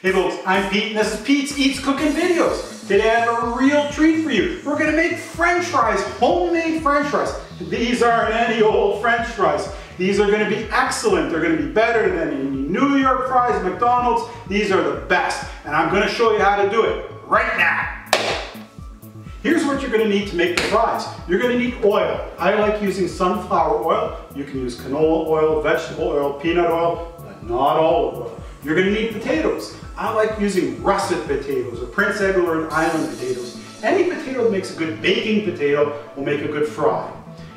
Hey folks, I'm Pete and this is Pete's Eats Cooking Videos. Today I have a real treat for you. We're gonna make french fries, homemade french fries. These aren't any old french fries. These are gonna be excellent. They're gonna be better than any New York fries, McDonald's. These are the best. And I'm gonna show you how to do it right now. Here's what you're gonna need to make the fries. You're gonna need oil. I like using sunflower oil. You can use canola oil, vegetable oil, peanut oil, but not olive oil. You're gonna need potatoes. I like using russet potatoes or Prince Edward Island potatoes. Any potato that makes a good baking potato will make a good fry.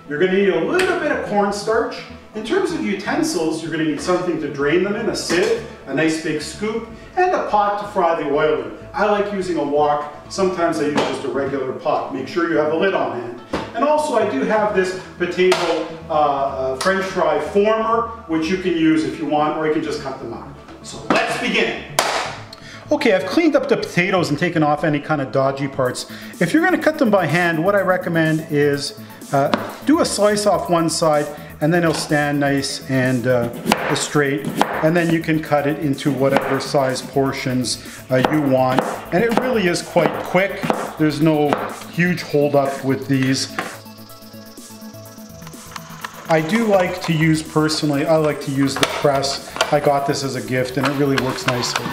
You're gonna need a little bit of cornstarch. In terms of utensils, you're gonna need something to drain them in, a sieve, a nice big scoop, and a pot to fry the oil in. I like using a wok. Sometimes I use just a regular pot. Make sure you have a lid on hand. And also I do have this potato uh, uh, french fry former, which you can use if you want, or you can just cut them out. So let's begin. Okay, I've cleaned up the potatoes and taken off any kind of dodgy parts. If you're gonna cut them by hand, what I recommend is uh, do a slice off one side and then it'll stand nice and uh, straight. And then you can cut it into whatever size portions uh, you want. And it really is quite quick. There's no huge holdup with these. I do like to use personally, I like to use the press. I got this as a gift and it really works nicely.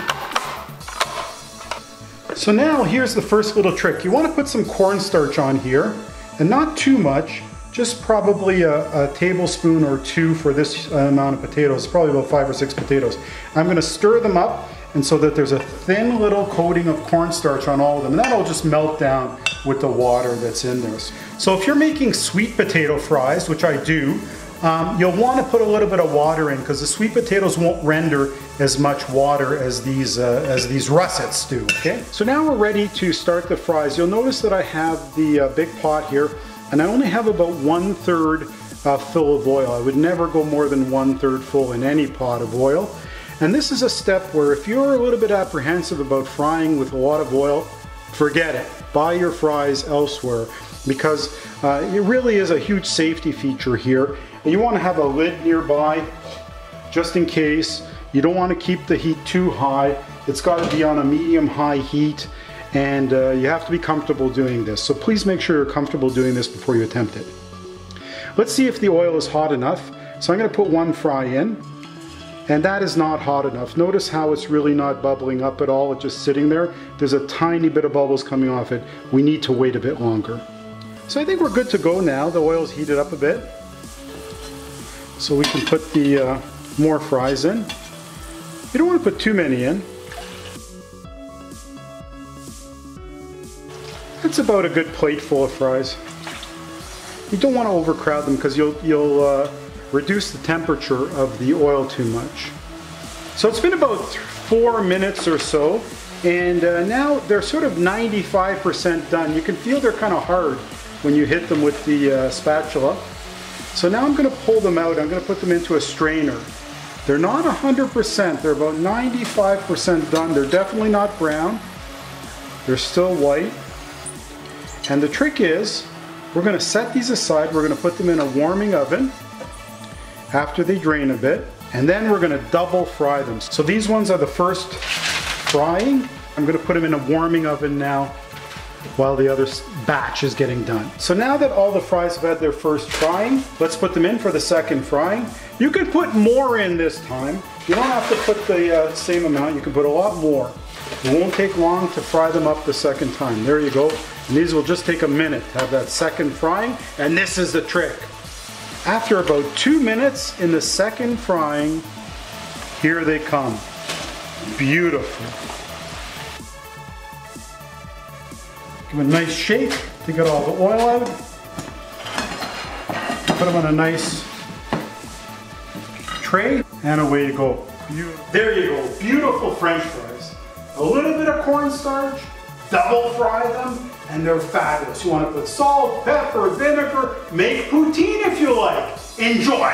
So now here's the first little trick. You want to put some cornstarch on here and not too much, just probably a, a, tablespoon or two for this amount of potatoes, probably about five or six potatoes. I'm going to stir them up and so that there's a thin little coating of cornstarch on all of them and that'll just melt down with the water that's in there. So if you're making sweet potato fries, which I do, um, you'll want to put a little bit of water in because the sweet potatoes won't render as much water as these uh, as these russets do. Okay, so now we're ready to start the fries. You'll notice that I have the uh, big pot here, and I only have about one third uh, full of oil. I would never go more than one third full in any pot of oil. And this is a step where if you're a little bit apprehensive about frying with a lot of oil, forget it. Buy your fries elsewhere because uh, it really is a huge safety feature here and you want to have a lid nearby just in case. You don't want to keep the heat too high. It's got to be on a medium high heat and uh, you have to be comfortable doing this. So please make sure you're comfortable doing this before you attempt it. Let's see if the oil is hot enough. So I'm going to put one fry in and that is not hot enough. Notice how it's really not bubbling up at all. It's just sitting there. There's a tiny bit of bubbles coming off it. We need to wait a bit longer. So I think we're good to go now. The oil's heated up a bit. So we can put the uh, more fries in. You don't want to put too many in. That's about a good plate full of fries. You don't want to overcrowd them because you'll, you'll uh, reduce the temperature of the oil too much. So it's been about four minutes or so and uh, now they're sort of 95% done. You can feel they're kind of hard when you hit them with the uh, spatula. So now I'm going to pull them out. I'm going to put them into a strainer. They're not 100%. They're about 95% done. They're definitely not brown. They're still white. And the trick is, we're going to set these aside. We're going to put them in a warming oven after they drain a bit. And then we're going to double fry them. So these ones are the first frying. I'm going to put them in a warming oven now while the other batch is getting done. So now that all the fries have had their first frying, let's put them in for the second frying. You can put more in this time. You don't have to put the uh, same amount, you can put a lot more. It won't take long to fry them up the second time. There you go. And these will just take a minute to have that second frying, and this is the trick. After about two minutes in the second frying, here they come. Beautiful. Give them a nice shake to get all the oil out. Put them on a nice tray and away you go. There you go, beautiful french fries. A little bit of cornstarch, double fry them, and they're fabulous. You want to put salt, pepper, vinegar, make poutine if you like. Enjoy!